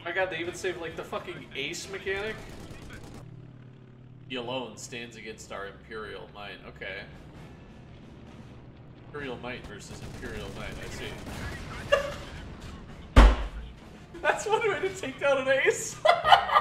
Oh my god, they even saved like the fucking ace mechanic? He alone stands against our Imperial Might. Okay. Imperial Might versus Imperial Might, I see. That's one way to take down an ace!